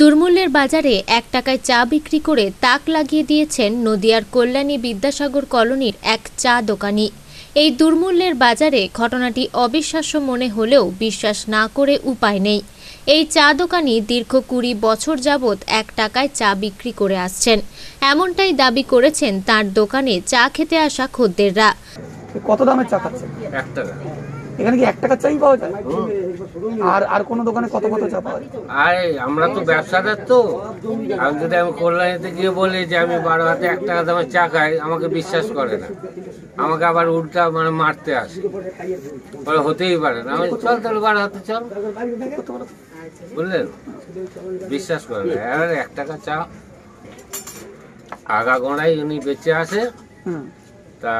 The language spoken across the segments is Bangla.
দুর্মূল্যের বাজারে এক টাকায় চা বিক্রি করে তাক লাগিয়ে দিয়েছেন নদিয়ার কল্যাণী বিদ্যাসাগর কলোনির এক চা দোকানি। এই দুর্মূল্যের বাজারে ঘটনাটি অবিশ্বাস্য মনে হলেও বিশ্বাস না করে উপায় নেই। এই চা দোকানি দীর্ঘ কুড়ি বছর যাবৎ এক টাকায় চা বিক্রি করে আসছেন। এমনটাই দাবি করেছেন তার দোকানে চা খেতে আসা খদ্দেররা। কত দামের চা খাচ্ছেন? এক টাকা। এখানে কি এক টাকার চাই পাওয়া যায়? আর আর কোন দোকানে কত কত চা পাওয়া যায়? আরে আমরা তো ব্যবসাদার তো। আমি যদি আমি কল্যাণীতে গিয়ে বলি যে আমি বারো হাতে এক টাকা দামের চা খাই আমাকে বিশ্বাস করে না। আমাকে আবার উল্টা মানে মারতে আসে। বলে হতেই পারে না। আমি চল তাহলে বারো হাতে চল। বুঝলেন? বিশ্বাস করে না। এবার এক টাকা চা। আগা গোড়াই উনি বেঁচে আসে। তা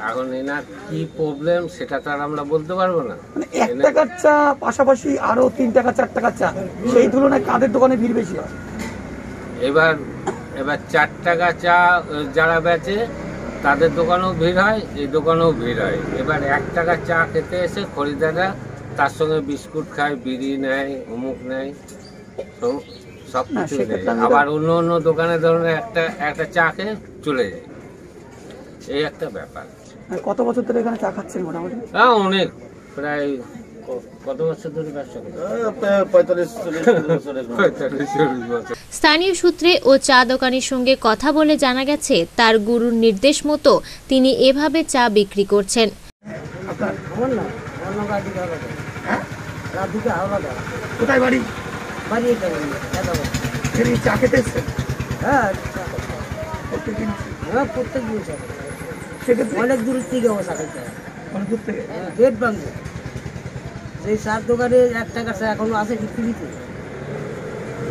এখন এনার কি প্রবলেম সেটা তো আর আমরা বলতে পারব না। মানে এক টাকার চা পাশাপাশি আরও তিন টাকা চার টাকার চা সেই তুলনায় কাদের দোকানে ভিড় বেশি হয়? এবার এবার চার টাকা চা যারা বেচে তাদের দোকানেও ভিড় হয় এই দোকানেও ভিড় হয়। এবার এক টাকা চা খেতে এসে খরিদাররা তার সঙ্গে বিস্কুট খায় বিড়ি নেয় অমুক নেয় সব- সব কিছু নেয়। আবার অন্য অন্য দোকানে ধরুন একটা একটা চা খেয়ে চলে যায়। এই একটা ব্যাপার। কত বছর ধরে এখানে চা খাচ্ছেন মোটামুটি? হ্যাঁ অনেক প্রায় স্থানীয় সূত্রে ও চা দোকানের সঙ্গে কথা বলে জানা গেছে তার গুরুর নির্দেশ মতো তিনি এভাবে চা বিক্রি করছেন। হ্যাঁ? কোথায় বাড়ি? বাড়ি চা খেতে হ্যাঁ প্রত্যেকদিন হ্যাঁ। সেক্ষেত্রে অনেক দূর থেকে ও চা খাইতে হয়। অনেক দূর থেকে? পেট ভাঙবে সেই চার দোকানে এক টাকা চা এখনও আছে পৃথিবীতে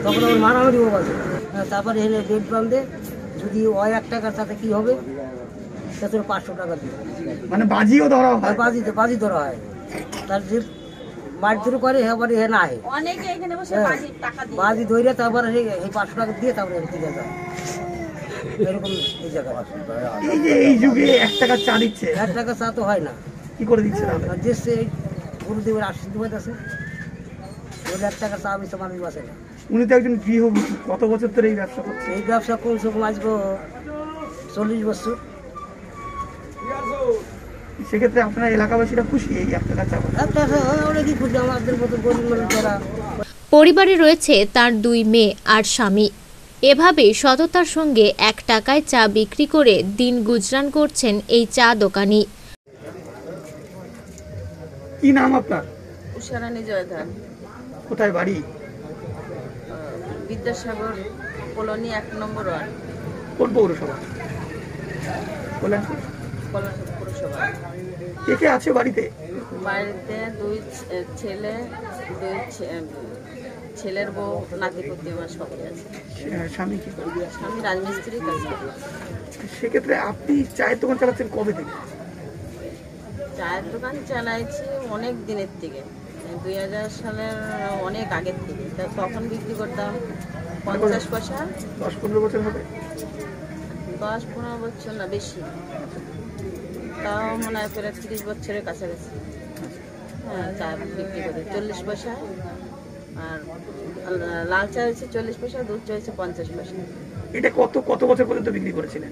তখন আমার মারামারি ও আছে হ্যাঁ তারপরে এনে পেট বাঁধে যদি ওই এক টাকার সাথে কি হবে? সে তোর পাঁচশো টাকা দিবে। মানে বাজিও ধরা আর হয় বাজি বাজি ধরা হয়। তার যে মাছ ধরে করে এবারে হে না আহে হ্যাঁ, বাজি ধরে তারপরে হে- এই পাঁচশো টাকা দিয়ে তারপরে দিকে যায়। এরকম এই জায়গায় এই যে এই যুগে এক টাকার চা দিচ্ছে। এক টাকা চা তো হয় না। কি করে দিচ্ছে যে সে গুরুদেবের আশীর্বাদ আছে ওই এক টাকা চা আমি মানুষ বাঁচে না উনি তো একজন গৃহবধূ কত বছর ধরে এই ব্যবসা করছে? এই ব্যবসা কম আসব চল্লিশ বছর। সেক্ষেত্রে আপনার এলাকাবাসীরা খুশি এই এক চা টাকা গরিব যারা পরিবারে রয়েছে তার দুই মেয়ে আর স্বামী। এভাবে সততার সঙ্গে এক টাকায় চা বিক্রি করে দিন গুজরান করছেন এই চা দোকানি। কি নাম আপনার? উষারানী জয়ধান কোথায় বাড়ি? বিদ্যাসাগর কলোনি এক নম্বর ওয়ার্ড। কোন পৌরসভা? পৌরসভা। কে কে আছে বাড়িতে? বাড়িতে দুই ছেলে দুই ছেলের বউ নাতিপুতি আমার সবাই আছে। সে- স্বামী কি? স্বামী রাজমিস্ত্রি কাজ করে। সেক্ষেত্রে আপনি চায়ের দোকান চালাচ্ছেন কবে থেকে? চায়ের দোকান চালাইছি অনেক দিনের থেকে। দুই হাজার সালের অনেক আগের থেকে। তা তখন বিক্রি করতাম? পঞ্চাশ পয়সা? দশ পনেরো বছর হবে? দশ পনেরো বছর না বেশি। তাও মনে হয় প্রায় তিরিশ বছরের কাছাকাছি। হ্যাঁ চা বিক্রি করি। চল্লিশ পয়সা। লাল চা হয়েছে চল্লিশ পয়সা দুধ চা হয়েছে পঞ্চাশ পয়সা। এটা কত কত বছর পর্যন্ত বিক্রি করেছিলেন?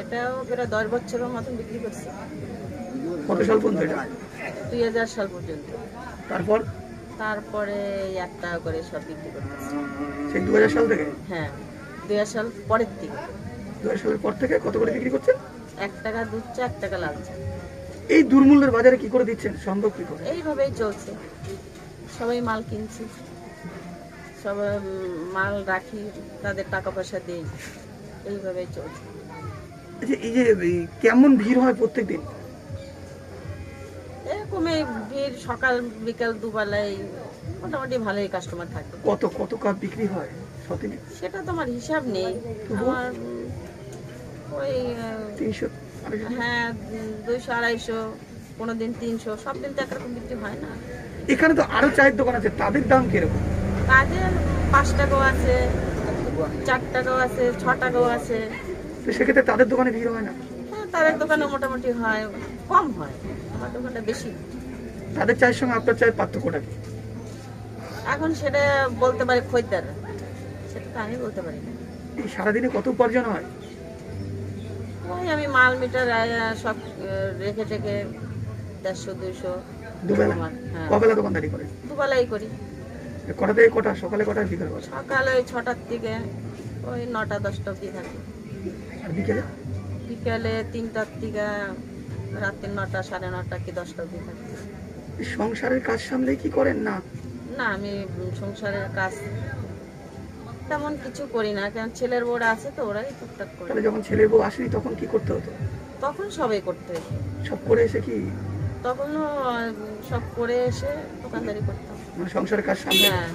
এটাও প্রায় দশ বছরের মতন বিক্রি করছি। কত সাল পর্যন্ত এটা? দুই হাজার সাল পর্যন্ত। তারপর? তারপরে এক টাকা করে সব বিক্রি করতেছি সেই দু হাজার সাল থেকে? হ্যাঁ দুই হাজার সাল পরের থেকে। দু হাজার সালের পর থেকে কত করে বিক্রি করছেন? এক টাকা দুধ চা এক টাকা লাল চা। এই দুর্মূল্যের বাজারে কি করে দিচ্ছেন? সম্ভব কি করে? এইভাবেই চলছে। সবাই মাল কিনছি। উম, মাল রাখি তাদের টাকা পয়সা দিই। এইভাবেই চলছে। আচ্ছা এই যে কেমন ভিড় হয় প্রত্যেকদিন? এরকম এই ভিড় সকাল বিকাল দুবেলায় মোটামুটি ভালোই কাস্টমার থাকে। কত কত কাপ বিক্রি হয় সতিনে? সেটা তো আমার হিসাব নেই। আমার ওই তিনশো হ্যাঁ দুইশো আড়াইশো কোনো দিন তিনশো সব দিন তো একরকম বিক্রি হয় না। এখানে তো আরও চায়ের দোকান আছে তাদের দাম কীরকম? কাজের পাঁচ টাকাও আছে চার টাকাও আছে ছ টাকাও আছে। তো সেক্ষেত্রে তাদের দোকানে ভিড় হয় না? হ্যাঁ তাদের দোকানে মোটামুটি হয় কম হয় আমার দোকানটা বেশি। তাদের চায়ের সঙ্গে আপনার চায়ের পার্থক্যটা কি? এখন সেটা বলতে পারে খদ্দের সেটা তো আমি বলতে পারি না। এই সারাদিনে কত উপার্জন হয়? ওই আমি মাল মিটার আহ, সব আহ, রেখে টেখে দেড়শো দুইশো। দুবেলা? হ্যাঁ। কবেলা দোকানদারি করে দুবেলাই করি। কটা থেকে কটা? সকালে কটা বিকাল কটা সকাল ওই ছটার থেকে ওই নটা দশটা অব্দি থাকি। আর বিকেলে? বিকেলে তিনটার থেকে রাত্রি নটা সাড়ে নটা কি দশটা অব্দি থাকি। সংসারের কাজ সামলে কি করেন না? না আমি সংসারের কাজ তেমন কিছু করি না কারণ ছেলের বোর্ডা আছে তো ওরাই টুকটাক করে। তাহলে যখন ছেলের বউ আসেনি তখন কি করতে হতো? তখন সবাই করতে হতো। সব করে এসে কি? তখনও সব করে এসে দোকানদারি করতাম। সংসারের কাজ সামলে হ্যাঁ।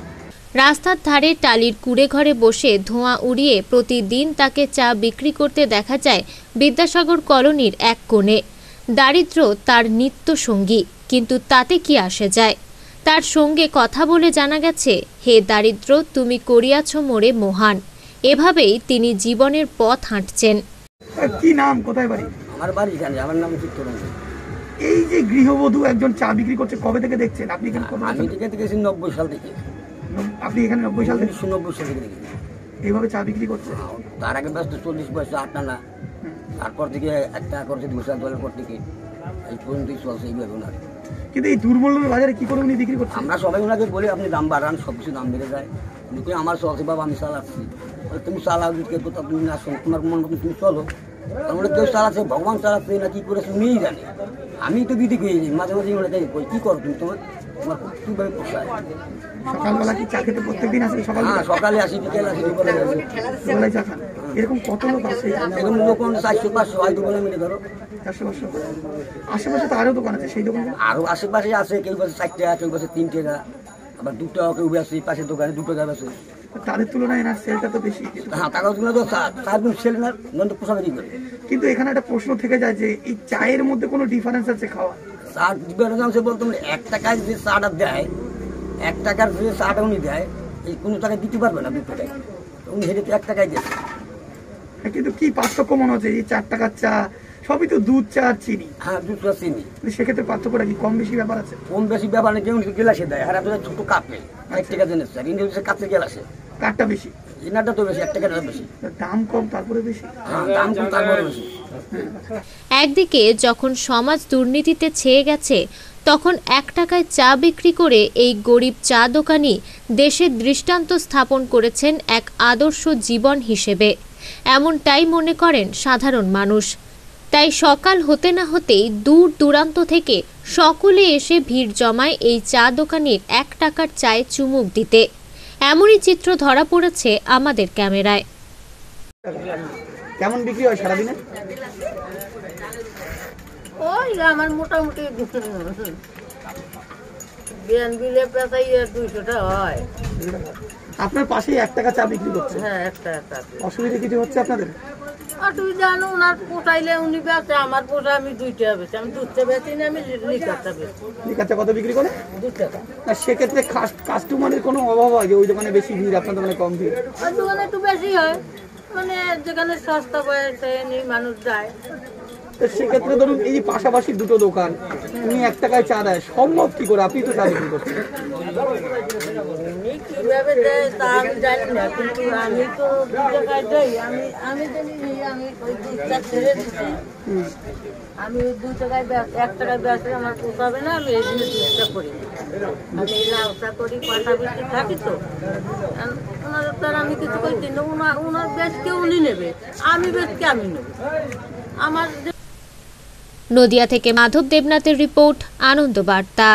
রাস্তার ধারে টালির কুড়ে ঘরে বসে ধোঁয়া উড়িয়ে প্রতিদিন তাকে চা বিক্রি করতে দেখা যায় বিদ্যাসাগর কলোনির এক কোণে। দারিদ্র তার নিত্য সঙ্গী কিন্তু তাতে কি আসে যায়? তার সঙ্গে কথা বলে জানা গেছে হে দারিদ্র তুমি করিয়াছ মোরে মহান। এভাবেই তিনি জীবনের পথ হাঁটছেন। কি নাম? কোথায় বাড়ি? আমার বাড়ি এখানে আমার নাম চিত্তরঞ্জন এই যে গৃহবধূ একজন চা বিক্রি করছে কবে থেকে দেখছেন? আপনি এখানে কত আমি থেকে দেখেছি নব্বই সাল থেকে। আপনি এখানে নব্বই সাল থেকে? নব্বই সাল থেকে দেখেছি। এইভাবে চা বিক্রি করছে তার আগে ব্যস্ত চল্লিশ বয়সে আট না। তারপর থেকে একটা করছে সাল দলের পর থেকে এই পর্যন্তই চলছে এইভাবে ওনার। কিন্তু এই দুর্মূল্যের বাজারে কি করে উনি বিক্রি করছেন? আমরা সবাই ওনাকে বলি আপনি দাম বাড়ান সব কিছু দাম বেড়ে যায়। কই আমার চলছে বাবা আমি চালাচ্ছি। তুমি চালাও তুমি না তোমার মন মতন তুমি চলো। তারপরে কেউ চালাচ্ছে ভগবান চালাচ্ছে না কি করেছে উনিই জানে। আমি তো গিয়ে মাঝে মাঝে ওনাকে কই কি করো তুমি তোমার তোমার কীভাবে পোষায় সকালবেলা কি চা খেতে প্রত্যেকদিন আসে সকাল? হ্যাঁ সকালে আসি বিকেলে আসি দুপুরে আসি। এরকম কত লোক আছে? এরকম লোক চারশো পাঁচশো হয় দুপুরে মিলে ধরো। চারশো পাঁচশো আশেপাশে তো আরও দোকান আছে সেই দোকান? আরও আশেপাশে আছে কেউ বসে চার টাকা কেউ বসে তিন টাকা আবার দু টাকা কেউ আছে পাশের দোকানে দুটো টাকা বেছে তাদের তুলনায় এনার সেলটা তো বেশি। হ্যাঁ তো সেল নন্দ করে? কিন্তু এখানে একটা প্রশ্ন থেকে যায় যে এই চায়ের মধ্যে কোনো ডিফারেন্স আছে খাওয়া সে বলতো এক টাকায় যে চাটা দেয় এক টাকার যে চাটা উনি দেয় এই কোনো দিতে পারবে না দু টাকায়। উনি হেঁটে এক টাকায় কিন্তু কি পার্থক্য মনে হচ্ছে? এই চার টাকার চা সবই তো দুধ চা আর চিনি। হ্যাঁ দু টাকা চিনি। সেক্ষেত্রে পার্থক্যটা কি কম বেশি ব্যাপার আছে? কম বেশি ব্যাপার নেই কেউ গেলাসে দেয়। আর আপনার ছোট কাপে এক টাকা জেনে স্যার ইনি হচ্ছে কাছে গেলাসে। কারটা বেশি? ইনারটা তো বেশি এক টাকাটা বেশি। দাম কম তারপরে বেশি? হ্যাঁ দাম কম তারপরে বেশি। একদিকে যখন সমাজ দুর্নীতিতে ছেয়ে গেছে তখন এক টাকায় চা বিক্রি করে এই গরিব চা দোকানি দেশের দৃষ্টান্ত স্থাপন করেছেন এক আদর্শ জীবন হিসেবে। এমনটাই মনে করেন সাধারণ মানুষ। তাই সকাল হতে না হতেই দূর দূরান্ত থেকে সকলে এসে ভিড় জমায় এই চা দোকানির এক টাকার চায়ে চুমুক দিতে। এমনই চিত্র ধরা পড়েছে আমাদের ক্যামেরায়। কেমন বিক্রি হয় সারাদিনে? ওই আমার মোটামুটি বিয়ান বিলে পেঁচাই দুইশোটা হয়। আপনার পাশেই এক টাকা চা বিক্রি করছে হ্যাঁ একটা একটা অসুবিধা কিছু হচ্ছে আপনাদের? অসুবিধা হলো ওনার পোষাইলে উনি বেচে আমার পোষা আমি দুইটা বেচি। আমি দুধটা বেচি না আমি লিটারটা বেচি। লিকারটা কত বিক্রি করে? দু টাকা আর সেক্ষেত্রে কাস্টমারের কোনো অভাব হয় যে ওই দোকানে বেশি ভিড় আপনার দোকানে কম ভিড়? আর দোকানে একটু বেশি হয়। মানে যেখানে সস্তা বয়সে নিয়ে মানুষ যায়। তো সেক্ষেত্রে ধরুন এই যে পাশাপাশি দুটো দোকান উনি এক টাকায় চা দেয় সম্ভব কি করে? আপনি তো চা বিক্রি করছেন। উনি কীভাবে দেয় তা আমি জানি না, কিন্তু আমি তো টাকায় দেই। আমি আমি জানি আমি ওই দুধটা ছেড়ে দিচ্ছি আমি ওই দু টাকায় এক টাকায় বেচলে আমার পোষাবে না, আমি এই জন্য দুধটা করি। আমি এই লাউটা করি, পাতা বিক্রি থাকি তো। ওনার তার আমি কিছু করছি না ওনার ওনার বেচকে উনি নেবে। আমি বেচকে আমি নেব? আমার নদিয়া থেকে মাধব দেবনাথের রিপোর্ট, আনন্দ বার্তা।